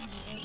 Mm-hmm.